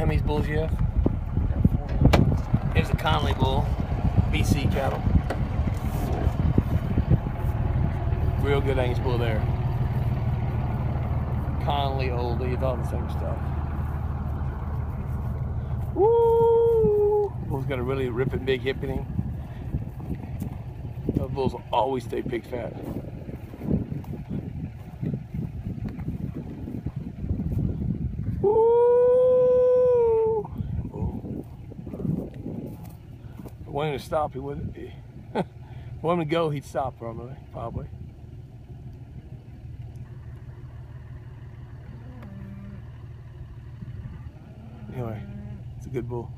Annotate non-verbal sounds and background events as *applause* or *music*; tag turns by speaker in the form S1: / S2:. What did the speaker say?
S1: how many bulls you have? Here's a Conley bull, BC cattle. Real good Angus bull there. Conley oldie, all the same stuff. Woo! Bull's got a really ripping big hip in him. Those bulls always stay pig fat. Woo! Bull. If I wanted to stop, he wouldn't I *laughs* wanted to go, he'd stop probably. Probably. Anyway, it's a good bull.